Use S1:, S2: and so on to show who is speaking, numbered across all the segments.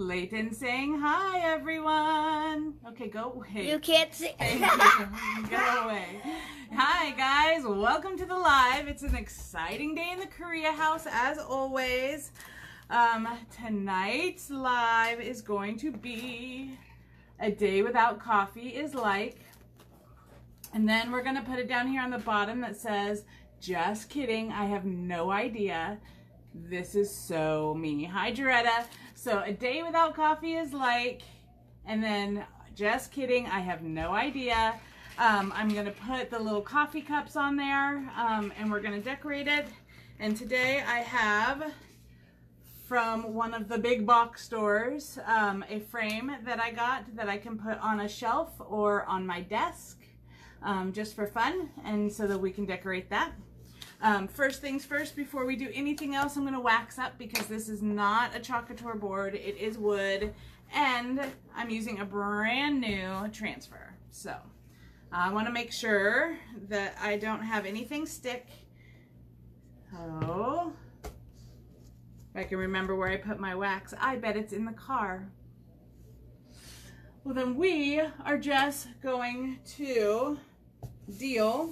S1: Layton saying hi, everyone. Okay, go away.
S2: You can't see.
S1: Thank you. Go away. Hi, guys. Welcome to the live. It's an exciting day in the Correa house, as always. Um, tonight's live is going to be a day without coffee is like. And then we're going to put it down here on the bottom that says, just kidding. I have no idea. This is so me. Hi, Jaretta. So a day without coffee is like, and then just kidding. I have no idea. Um, I'm to put the little coffee cups on there um, and we're to decorate it. And today I have from one of the big box stores um, a frame that I got that I can put on a shelf or on my desk um, just for fun and so that we can decorate that. Um, first things first, before we do anything else, I'm going to wax up because this is not a Couture board. It is wood and I'm using a brand new transfer. So I want to make sure that I don't have anything stick. Oh, if I can remember where I put my wax, I bet it's in the car. Well, then we are just going to deal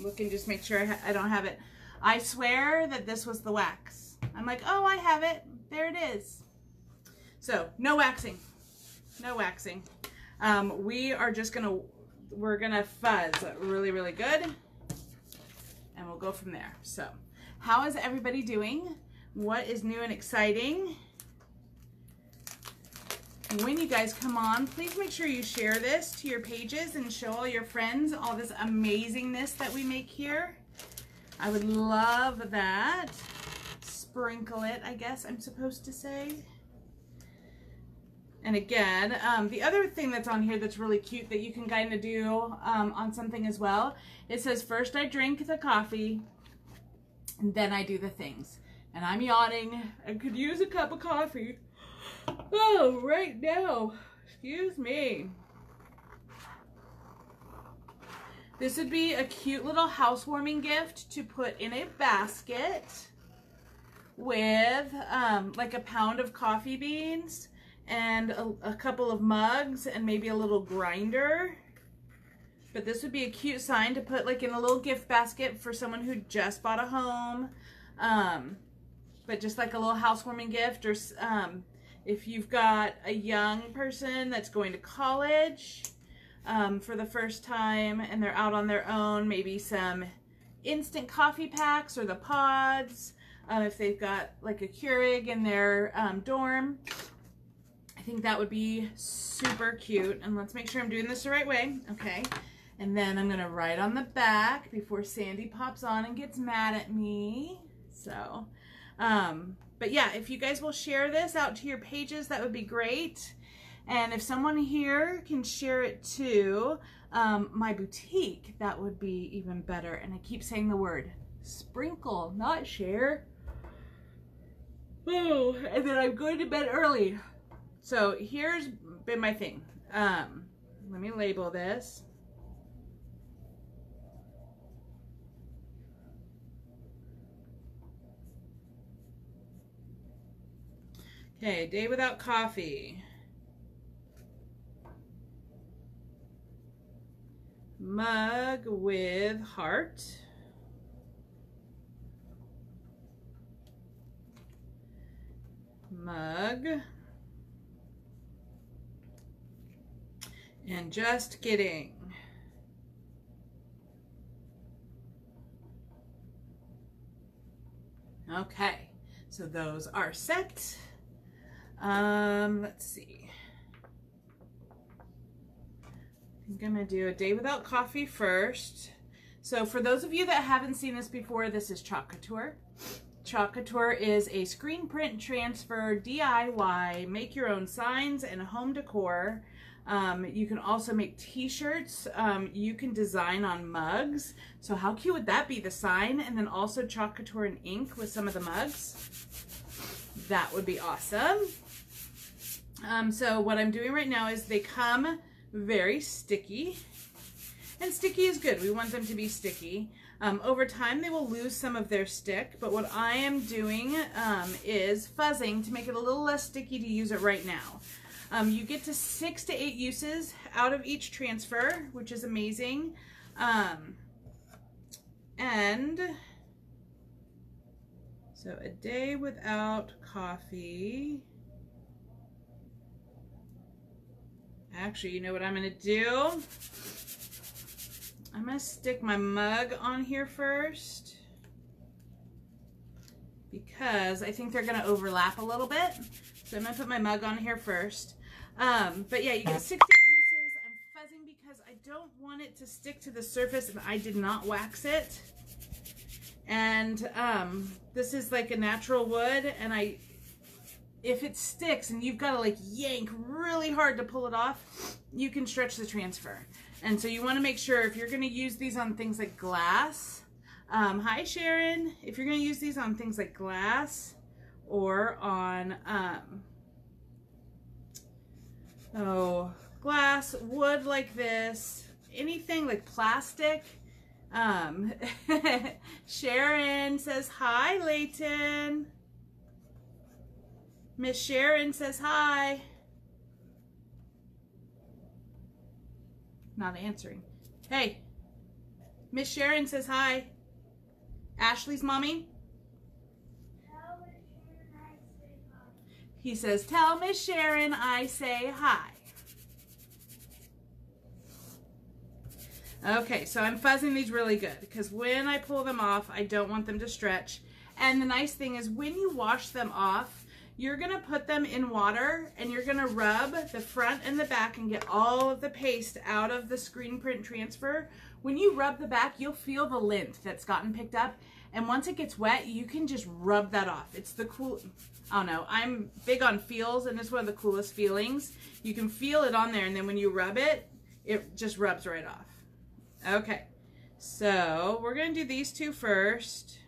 S1: look and just make sure I, I don't have it. I swear that this was the wax. I'm like, oh, I have it. There it is. So no waxing, no waxing. Um, we are just gonna, we're gonna fuzz really, really good. And we'll go from there. So how is everybody doing? What is new and exciting? When you guys come on, please make sure you share this to your pages and show all your friends all this amazingness that we make here. I would love that. Sprinkle it, I guess I'm supposed to say. And again, um, the other thing that's on here that's really cute that you can kind of do um, on something as well, it says, first I drink the coffee, and then I do the things. And I'm yawning. I could use a cup of coffee. Oh, right now. Excuse me. This would be a cute little housewarming gift to put in a basket with um, like a pound of coffee beans and a, a, couple of mugs and maybe a little grinder. But this would be a cute sign to put like in a little gift basket for someone who just bought a home. Um, but just like a little housewarming gift or um, if you've got a young person that's going to college um, for the first time and they're out on their own, maybe some instant coffee packs or the pods. Uh, if they've got like a Keurig in their um, dorm, I think that would be super cute. And let's make sure I'm doing this the right way. Okay. And then I'm going to write on the back before Sandy pops on and gets mad at me. So, um, but yeah, if you guys will share this out to your pages, that would be great. And if someone here can share it to um, my boutique, that would be even better. And I keep saying the word sprinkle, not share. Oh, and then I'm going to bed early. So here's been my thing. Um, let me label this. Okay, day without coffee. Mug with heart. Mug. And just kidding. Okay, so those are set. Um, let's see. I'm gonna do a day without coffee first. So for those of you that haven't seen this before, this is Chalk Couture. Is a screen print transfer DIY, make your own signs and home decor. Um, you can also make t-shirts. Um, you can design on mugs. So how cute would that be, the sign? And then also Couture and ink with some of the mugs. That would be awesome. Um, so what I'm doing right now is they come very sticky. And sticky is good. We want them to be sticky. Um, over time, they will lose some of their stick, but what I am doing um, is fuzzing to make it a little less sticky to use it right now. Um, you get to six to eight uses out of each transfer, which is amazing. Um, and so a day without coffee. Actually, you know what I'm going to do? I'm going to stick my mug on here first because I think they're going to overlap a little bit. So I'm going to put my mug on here first. Um, but yeah, you get 60 uses. I'm fuzzing because I don't want it to stick to the surface and I did not wax it. And um, this is like a natural wood and I, if it sticks and you've got to like yank really hard to pull it off, you can stretch the transfer. And so you want to make sure if you're going to use these on things like glass, um, hi Sharon, if you're going to use these on things like glass or on um, oh, glass, wood like this, anything like plastic. Um, Sharon says, hi, Layton. Miss Sharon says, hi. Not answering. Hey, Miss Sharon says, hi. Ashley's mommy. He says, tell Miss Sharon I say hi. Okay, so I'm fuzzing these really good because when I pull them off, I don't want them to stretch. And the nice thing is when you wash them off, you're gonna put them in water and you're gonna rub the front and the back and get all of the paste out of the screen print transfer. When you rub the back, you'll feel the lint that's gotten picked up. And once it gets wet, you can just rub that off. It's the cool, I don't know. I'm big on feels, and it's one of the coolest feelings. You can feel it on there, and then when you rub it, it just rubs right off. Okay, so we're to do these two first.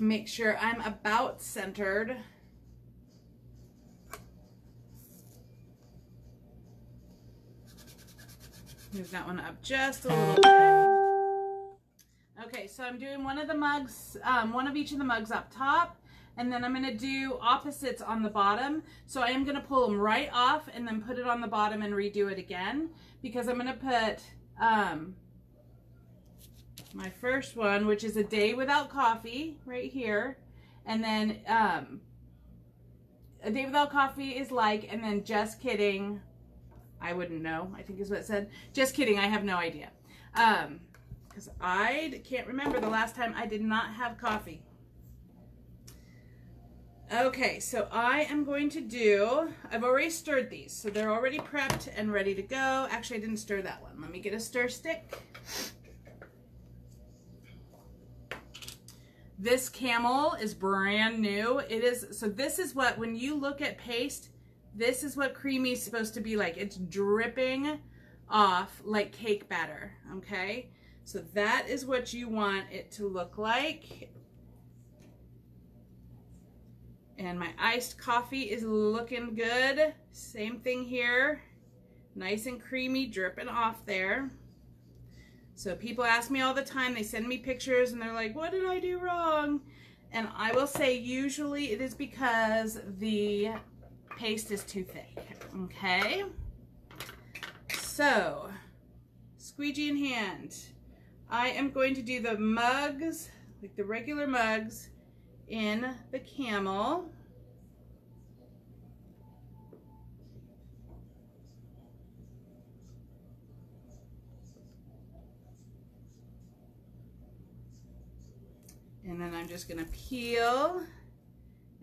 S1: Make sure I'm about centered. Move that one up just a little bit. Okay, so I'm doing one of the mugs, um, one of each of the mugs up top, and then I'm gonna do opposites on the bottom. So I am gonna pull them right off and then put it on the bottom and redo it again because I'm gonna put um, my first one, which is a day without coffee right here. And then um, a day without coffee is like, and then just kidding. I wouldn't know, I think is what it said. Just kidding, I have no idea. Um, because I can't remember the last time I did not have coffee. Okay, so I am going to do, I've already stirred these, so they're already prepped and ready to go. Actually, I didn't stir that one. Let me get a stir stick. This camel is brand new. It is, so this is what, when you look at paste, this is what creamy is supposed to be like. It's dripping off like cake batter, okay? So that is what you want it to look like. And my iced coffee is looking good. Same thing here. Nice and creamy, dripping off there. So people ask me all the time, they send me pictures and they're like, what did I do wrong? And I will say usually it is because the paste is too thick, okay? So, squeegee in hand. I am going to do the mugs, like the regular mugs, in the camel. And then I'm just gonna peel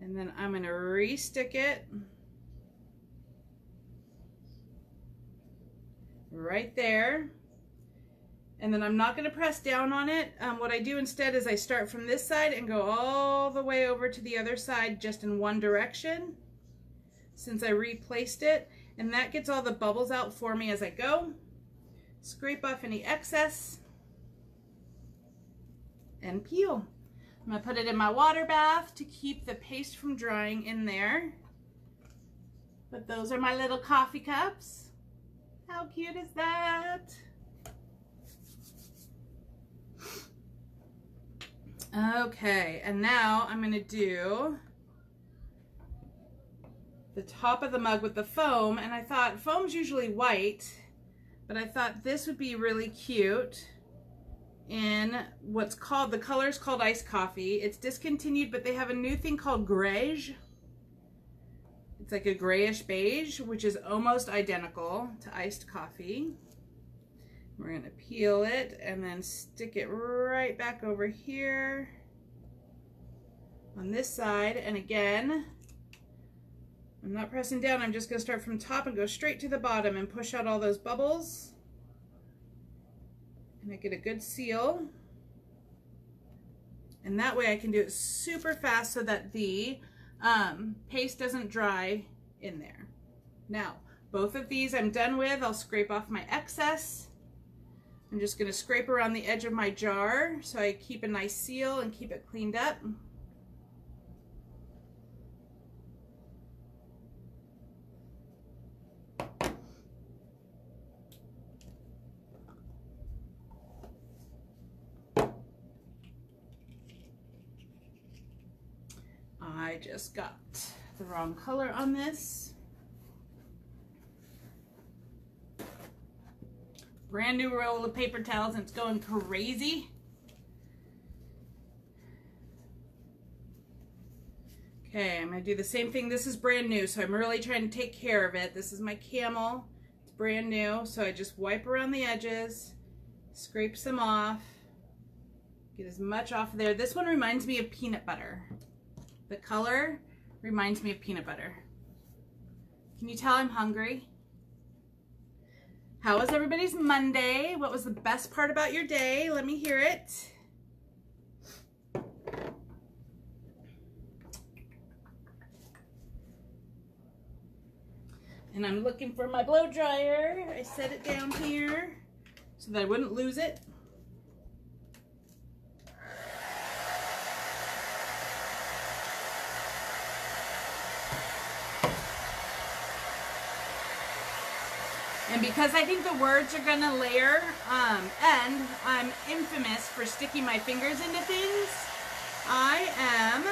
S1: and then I'm gonna restick it right there. And then I'm not going to press down on it. Um, what I do instead is I start from this side and go all the way over to the other side just in one direction since I replaced it. And that gets all the bubbles out for me as I go. Scrape off any excess and peel. I'm to put it in my water bath to keep the paste from drying in there. But those are my little coffee cups. How cute is that? Okay, and now I'm gonna do the top of the mug with the foam, and I thought foam's usually white, but I thought this would be really cute in what's called, the color is called iced coffee. It's discontinued, but they have a new thing called greige. It's like a grayish beige, which is almost identical to iced coffee. We're gonna peel it and then stick it right back over here on this side. And again, I'm not pressing down, I'm just gonna start from top and go straight to the bottom and push out all those bubbles. And I get a good seal. And that way I can do it super fast so that the um, paste doesn't dry in there. Now, both of these I'm done with. I'll scrape off my excess. I'm just going to scrape around the edge of my jar so I keep a nice seal and keep it cleaned up. I just got the wrong color on this. Brand new roll of paper towels and it's going crazy. Okay, I'm to do the same thing. This is brand new, so I'm really trying to take care of it. This is my camel. It's brand new, so I just wipe around the edges, scrape some off, get as much off there. This one reminds me of peanut butter. The color reminds me of peanut butter. Can you tell I'm hungry? How was everybody's Monday? What was the best part about your day? Let me hear it. And I'm looking for my blow dryer. I set it down here so that I wouldn't lose it. Because I think the words are gonna layer, um, and I'm infamous for sticking my fingers into things, I am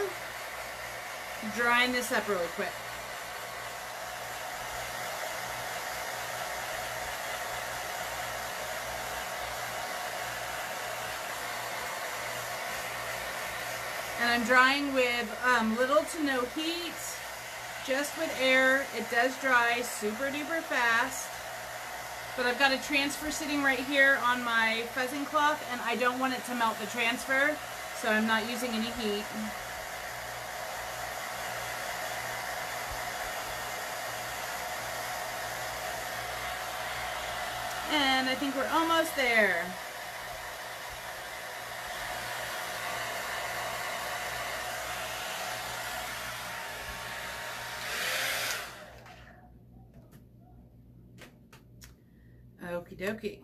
S1: drying this up really quick. And I'm drying with um, little to no heat, just with air. It does dry super duper fast. But I've got a transfer sitting right here on my fuzzing cloth and I don't want it to melt the transfer, so I'm not using any heat. And I think we're almost there. Okie dokie.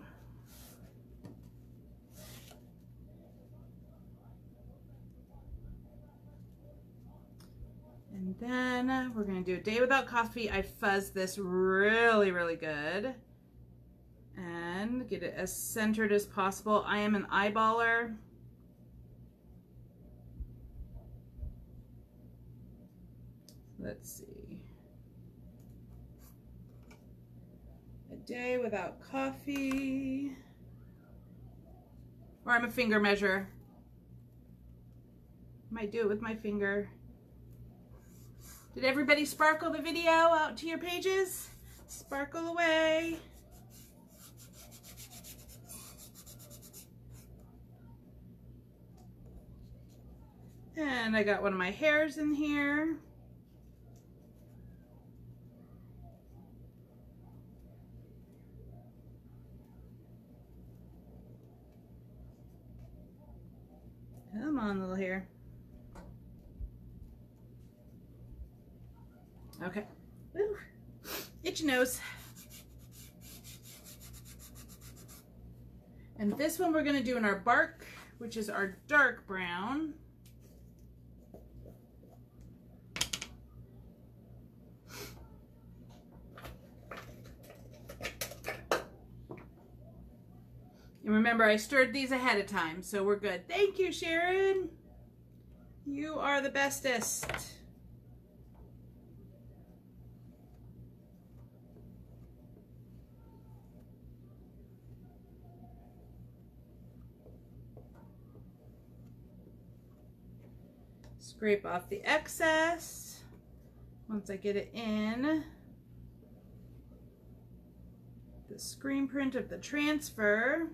S1: And then uh, we're going to do a day without coffee. I fuzz this really, really good. And get it as centered as possible. I am an eyeballer. Let's see. Day without coffee. Or I'm a finger measure. Might do it with my finger. Did everybody sparkle the video out to your pages? Sparkle away. And I got one of my hairs in here. Come on, little hair. Okay. Ooh. Itchy nose. And this one we're going to do in our bark, which is our dark brown. Remember, I stirred these ahead of time, so we're good. Thank you, Sharon. You are the bestest. Scrape off the excess once I get it in the screen print of the transfer.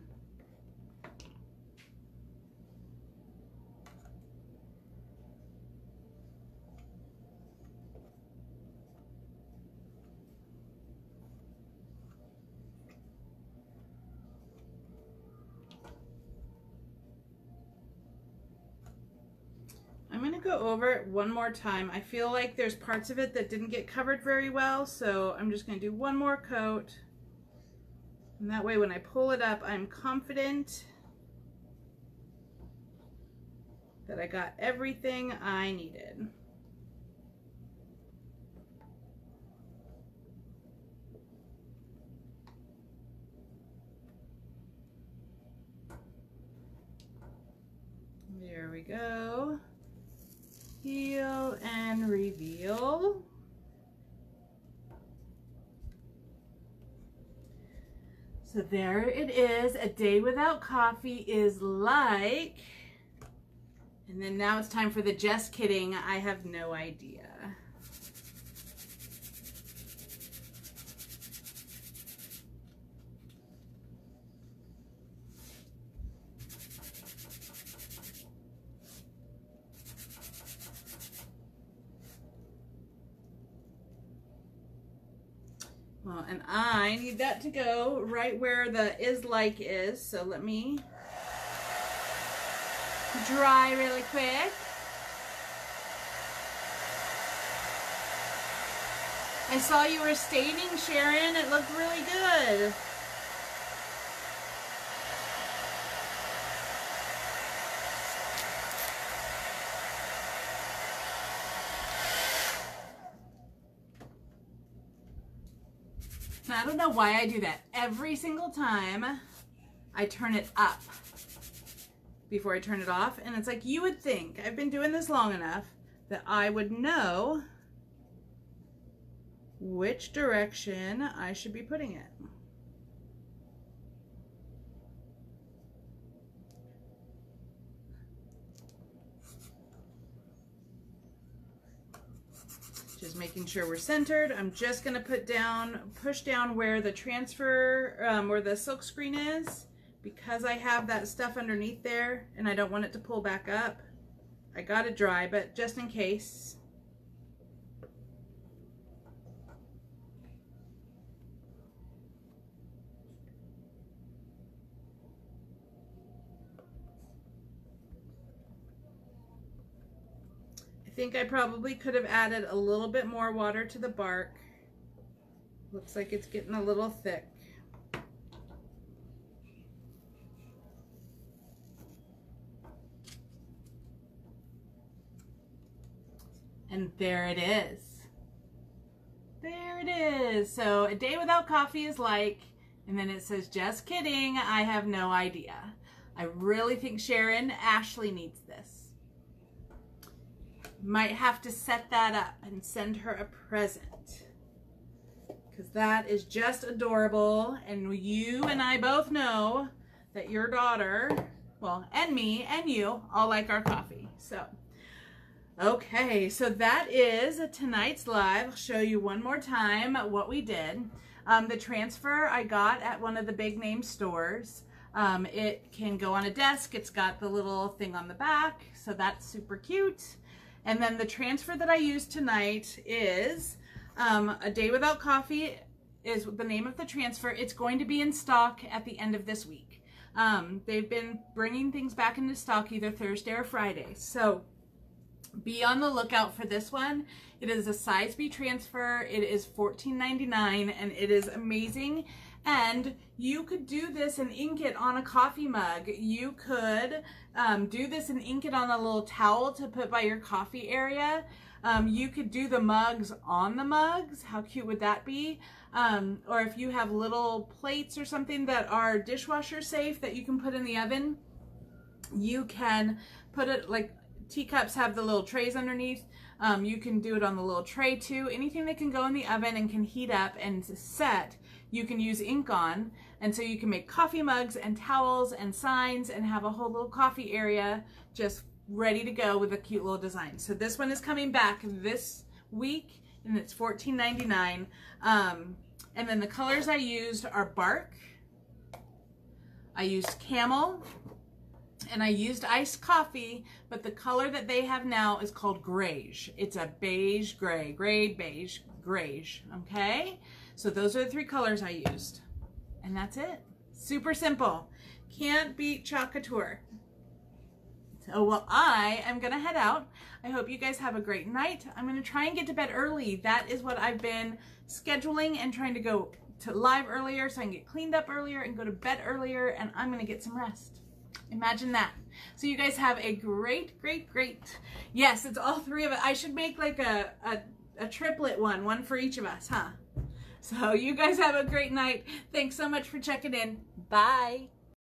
S1: I'm going to over it one more time. I feel like there's parts of it that didn't get covered very well, so I'm just going to do one more coat. And that way when I pull it up, I'm confident that I got everything I needed. There we go. Heal and reveal. So there it is. A day without coffee is like, and then now it's time for the just kidding. I have no idea. And I need that to go right where the is like is. So let me dry really quick. I saw you were staining, Sharon. It looked really good. I don't know why I do that. Every single time I turn it up before I turn it off. And it's like, you would think, I've been doing this long enough, that I would know which direction I should be putting it. Making sure we're centered. I'm just gonna put down, push down where the transfer, um, where the silk screen is, because I have that stuff underneath there and I don't want it to pull back up. I got it dry, but just in case. Think I probably could have added a little bit more water to the bark. Looks like it's getting a little thick. And there it is. There it is. So a day without coffee is like, and then it says, just kidding, I have no idea. I really think Sharon Ashley needs this. Might have to set that up and send her a present. Because that is just adorable. And you and I both know that your daughter, well, and me and you all like our coffee. So, okay. So that is tonight's live. I'll show you one more time what we did. Um, the transfer I got at one of the big name stores. Um, it can go on a desk. It's got the little thing on the back. So that's super cute. And then the transfer that I used tonight is um, A Day Without Coffee is the name of the transfer. It's going to be in stock at the end of this week. Um, they've been bringing things back into stock either Thursday or Friday. So be on the lookout for this one. It is a size B transfer. It is $14.99 and it is amazing. And you could do this and ink it on a coffee mug. You could um, do this and ink it on a little towel to put by your coffee area. Um, you could do the mugs on the mugs. How cute would that be? Um, or if you have little plates or something that are dishwasher safe that you can put in the oven, you can put it like teacups have the little trays underneath. Um, you can do it on the little tray too. Anything that can go in the oven and can heat up and set, you can use ink on. And so you can make coffee mugs and towels and signs and have a whole little coffee area just ready to go with a cute little design. So this one is coming back this week and it's $14.99. Um, and then the colors I used are bark. I used camel and I used iced coffee, but the color that they have now is called grayish. It's a beige gray, gray beige, grayish, okay? So those are the three colors I used. And that's it. Super simple. Can't beat Chalk Couture. So, well, I am going to head out. I hope you guys have a great night. I'm going to try and get to bed early. That is what I've been scheduling and trying to go to live earlier so I can get cleaned up earlier and go to bed earlier and I'm going to get some rest. Imagine that. So you guys have a great, great, great, yes, it's all three of it. I should make like a, a, a triplet one, one for each of us, huh? So you guys have a great night. Thanks so much for checking in. Bye.